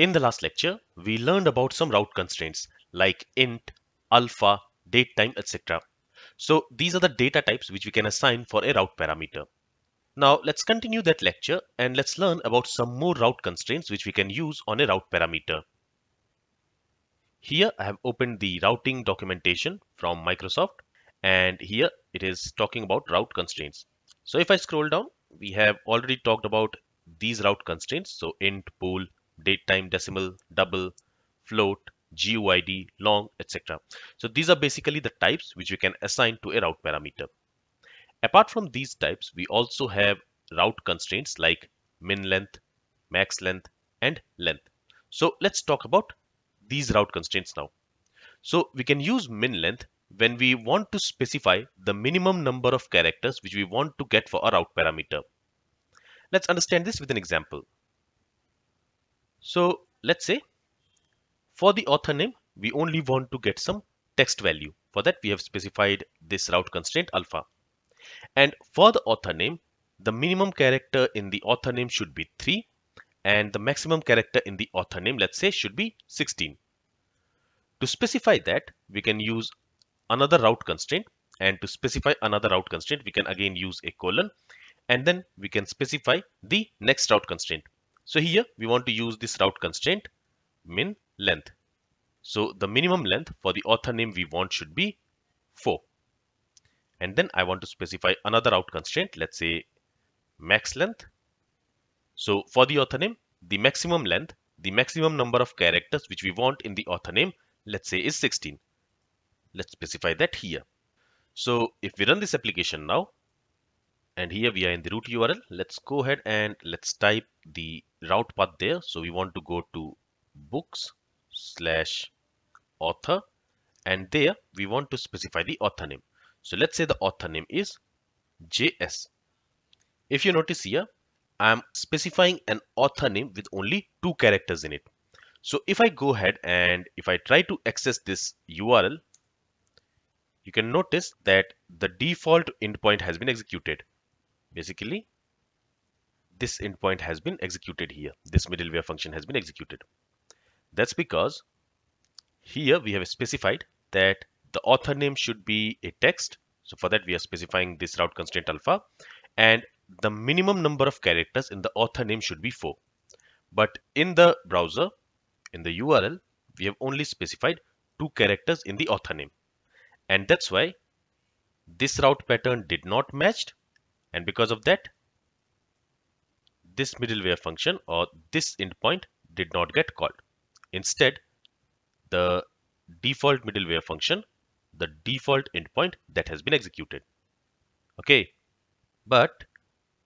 In the last lecture, we learned about some route constraints like int, alpha, datetime, etc. So these are the data types which we can assign for a route parameter. Now let's continue that lecture and let's learn about some more route constraints which we can use on a route parameter. Here I have opened the routing documentation from Microsoft and here it is talking about route constraints. So if I scroll down, we have already talked about these route constraints. So int, bool, datetime, decimal, double, float, GUID, long, etc. So these are basically the types which we can assign to a route parameter. Apart from these types, we also have route constraints like min length, max length, and length. So let's talk about these route constraints now. So we can use min length when we want to specify the minimum number of characters which we want to get for a route parameter. Let's understand this with an example. So let's say for the author name, we only want to get some text value. For that, we have specified this route constraint alpha. And for the author name, the minimum character in the author name should be 3 and the maximum character in the author name, let's say, should be 16. To specify that, we can use another route constraint and to specify another route constraint, we can again use a colon and then we can specify the next route constraint. So here we want to use this route constraint min length. So the minimum length for the author name we want should be 4. And then I want to specify another route constraint, let's say max length. So for the author name, the maximum length, the maximum number of characters which we want in the author name, let's say is 16. Let's specify that here. So if we run this application now, and here we are in the root URL. Let's go ahead and let's type the route path there. So we want to go to books slash author and there we want to specify the author name. So let's say the author name is JS. If you notice here, I'm specifying an author name with only two characters in it. So if I go ahead and if I try to access this URL, you can notice that the default endpoint has been executed. Basically, this endpoint has been executed here. This middleware function has been executed. That's because here we have specified that the author name should be a text. So for that we are specifying this route constraint alpha and the minimum number of characters in the author name should be 4. But in the browser, in the URL, we have only specified two characters in the author name. And that's why this route pattern did not matched and because of that this middleware function or this endpoint did not get called. Instead the default middleware function the default endpoint that has been executed. Okay but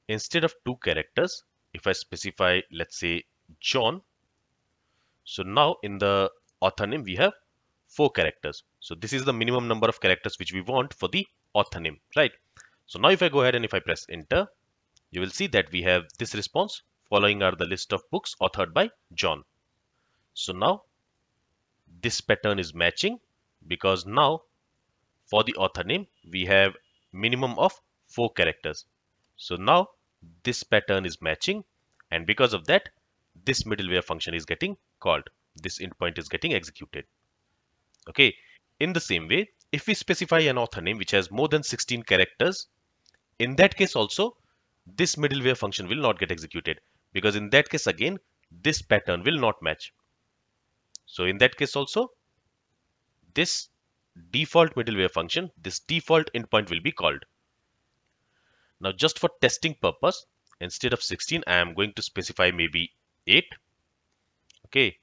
instead of two characters if I specify let's say John so now in the author name we have four characters. So this is the minimum number of characters which we want for the author name right so now if I go ahead and if I press enter, you will see that we have this response following are the list of books authored by John. So now this pattern is matching because now for the author name we have minimum of four characters. So now this pattern is matching and because of that this middleware function is getting called. This endpoint is getting executed. Okay. In the same way, if we specify an author name which has more than 16 characters, in that case also, this middleware function will not get executed because in that case again, this pattern will not match. So in that case also, this default middleware function, this default endpoint will be called. Now just for testing purpose, instead of 16, I am going to specify maybe 8. Okay,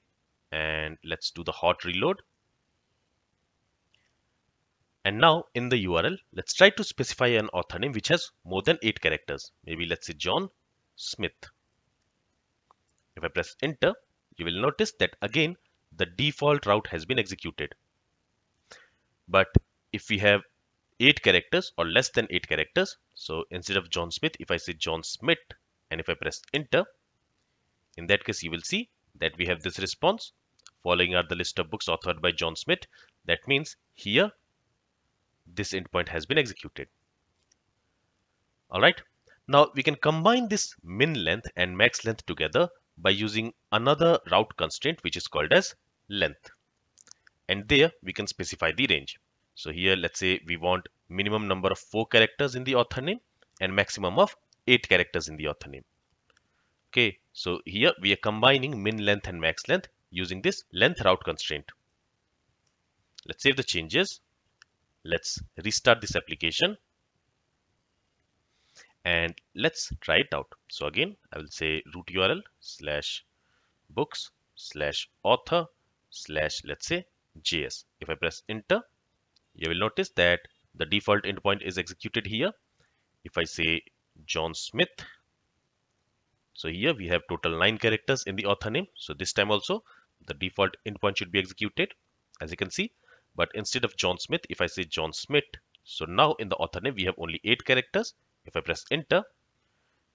and let's do the hot reload. And now in the URL, let's try to specify an author name which has more than 8 characters. Maybe let's say John Smith. If I press enter, you will notice that again the default route has been executed. But if we have 8 characters or less than 8 characters, so instead of John Smith, if I say John Smith and if I press enter, in that case you will see that we have this response following are the list of books authored by John Smith. That means here this endpoint has been executed. All right. Now we can combine this min length and max length together by using another route constraint which is called as length. And there we can specify the range. So here let's say we want minimum number of 4 characters in the author name and maximum of 8 characters in the author name. Okay, so here we are combining min length and max length using this length route constraint. Let's save the changes. Let's restart this application and let's try it out. So again, I will say root URL slash books slash author slash let's say JS. If I press enter, you will notice that the default endpoint is executed here. If I say John Smith, so here we have total nine characters in the author name. So this time also the default endpoint should be executed as you can see. But instead of John Smith, if I say John Smith, so now in the author name we have only eight characters if I press enter,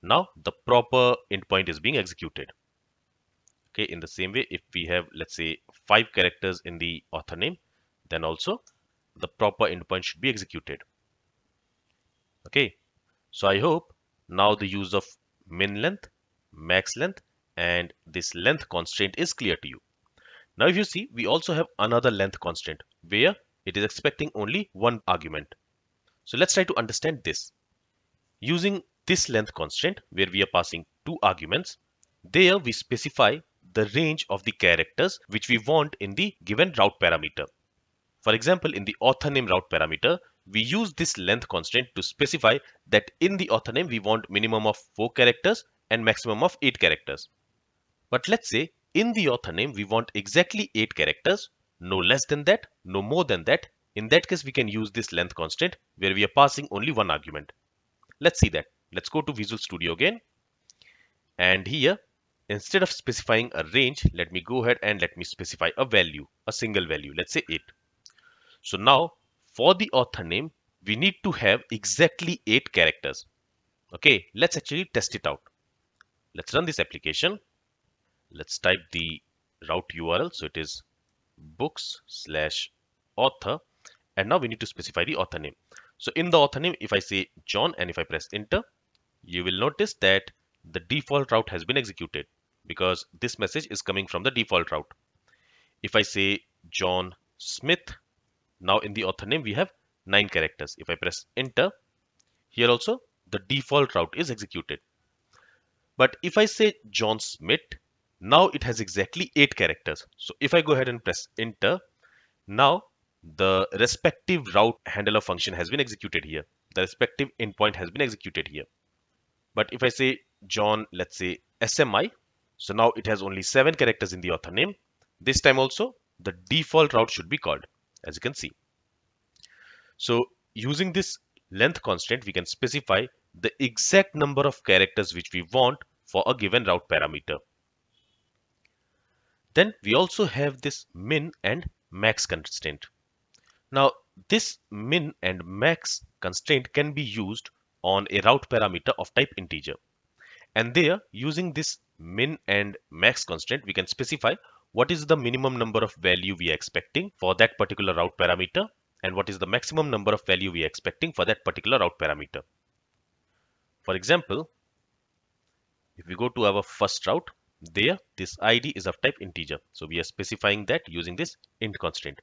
now the proper endpoint is being executed. Okay, in the same way, if we have, let's say, five characters in the author name, then also the proper endpoint should be executed. Okay, so I hope now the use of min length, max length, and this length constraint is clear to you. Now, if you see, we also have another length constraint where it is expecting only one argument. So let's try to understand this. Using this length constraint where we are passing two arguments, there we specify the range of the characters which we want in the given route parameter. For example, in the author name route parameter, we use this length constraint to specify that in the author name we want minimum of 4 characters and maximum of 8 characters. But let's say in the author name we want exactly 8 characters, no less than that, no more than that. In that case we can use this length constraint where we are passing only one argument. Let's see that. Let's go to Visual Studio again. And here, instead of specifying a range, let me go ahead and let me specify a value, a single value, let's say 8. So now, for the author name, we need to have exactly 8 characters. Okay, let's actually test it out. Let's run this application. Let's type the route URL. So it is books slash author. And now we need to specify the author name. So in the author name, if I say John and if I press enter, you will notice that the default route has been executed because this message is coming from the default route. If I say John Smith, now in the author name we have nine characters. If I press enter, here also the default route is executed. But if I say John Smith, now it has exactly eight characters. So if I go ahead and press enter, now the respective route handler function has been executed here. The respective endpoint has been executed here. But if I say John, let's say SMI, so now it has only seven characters in the author name. This time also the default route should be called as you can see. So using this length constraint, we can specify the exact number of characters which we want for a given route parameter. Then we also have this min and max constraint. Now, this min and max constraint can be used on a route parameter of type integer. And there, using this min and max constraint, we can specify what is the minimum number of value we are expecting for that particular route parameter and what is the maximum number of value we are expecting for that particular route parameter. For example, if we go to our first route, there this id is of type integer. So we are specifying that using this int constraint.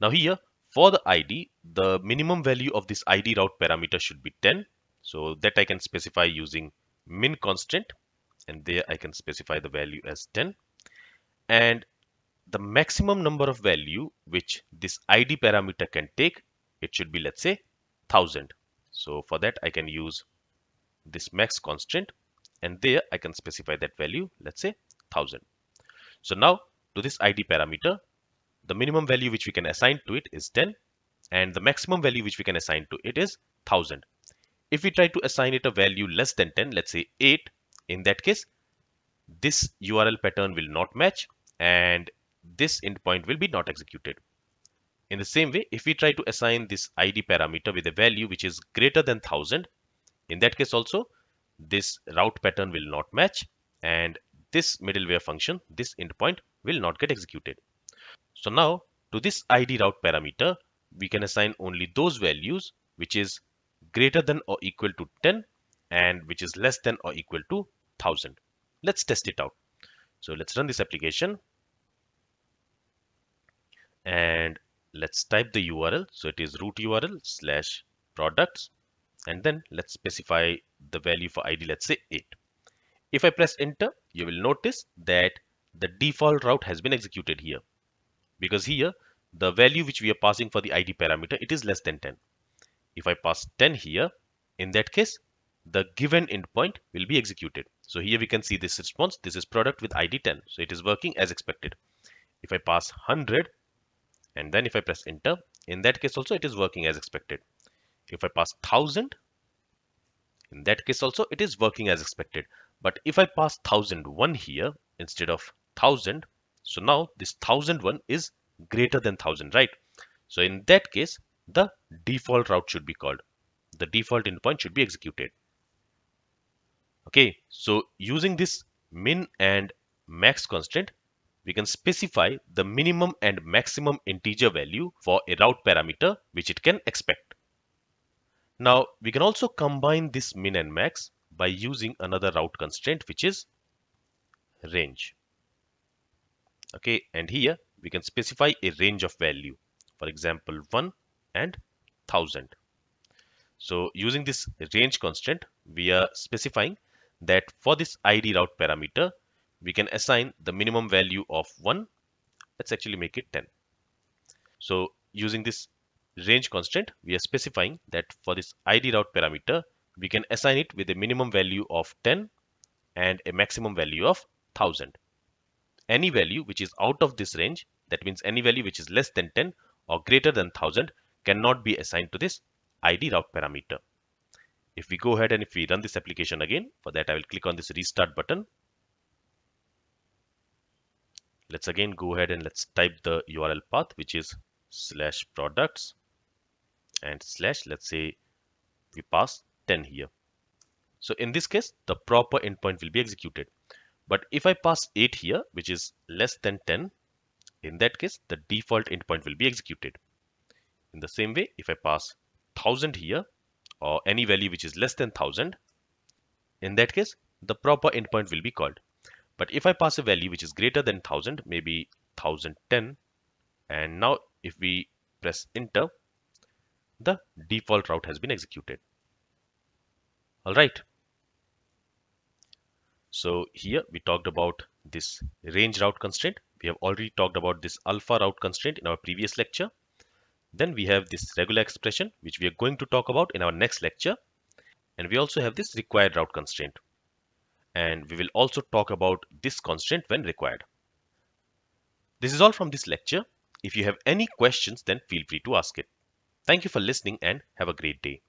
Now here for the ID, the minimum value of this ID route parameter should be 10. So that I can specify using min constraint and there I can specify the value as 10. And the maximum number of value which this ID parameter can take, it should be let's say 1000. So for that I can use this max constraint and there I can specify that value, let's say 1000. So now to this ID parameter, the minimum value which we can assign to it is 10 and the maximum value which we can assign to it is 1000. If we try to assign it a value less than 10, let's say 8, in that case, this URL pattern will not match and this endpoint will be not executed. In the same way, if we try to assign this ID parameter with a value which is greater than 1000, in that case also, this route pattern will not match and this middleware function, this endpoint will not get executed. So now to this id route parameter, we can assign only those values which is greater than or equal to 10 and which is less than or equal to 1000. Let's test it out. So let's run this application and let's type the URL. So it is root URL slash products and then let's specify the value for ID, let's say 8. If I press enter, you will notice that the default route has been executed here because here the value which we are passing for the ID parameter, it is less than 10. If I pass 10 here, in that case, the given endpoint will be executed. So here we can see this response. This is product with ID 10. So it is working as expected. If I pass 100 and then if I press enter, in that case also it is working as expected. If I pass 1000, in that case also it is working as expected. But if I pass 1001 here instead of 1000, so now this 1001 is greater than 1000, right? So in that case, the default route should be called. The default endpoint should be executed. Okay, so using this min and max constraint, we can specify the minimum and maximum integer value for a route parameter which it can expect. Now, we can also combine this min and max by using another route constraint which is range. Okay, and here we can specify a range of value, for example, 1 and 1000. So using this range constraint, we are specifying that for this id route parameter, we can assign the minimum value of 1. Let's actually make it 10. So using this range constraint, we are specifying that for this id route parameter, we can assign it with a minimum value of 10 and a maximum value of 1000. Any value which is out of this range, that means any value which is less than 10 or greater than 1000 cannot be assigned to this id route parameter. If we go ahead and if we run this application again, for that I will click on this restart button. Let's again go ahead and let's type the URL path which is slash products and slash let's say we pass 10 here. So in this case the proper endpoint will be executed. But if I pass 8 here which is less than 10 in that case the default endpoint will be executed. In the same way if I pass 1000 here or any value which is less than 1000 in that case the proper endpoint will be called but if I pass a value which is greater than 1000 maybe 1010 and now if we press enter the default route has been executed all right so here we talked about this range route constraint we have already talked about this alpha route constraint in our previous lecture then we have this regular expression, which we are going to talk about in our next lecture. And we also have this required route constraint. And we will also talk about this constraint when required. This is all from this lecture. If you have any questions, then feel free to ask it. Thank you for listening and have a great day.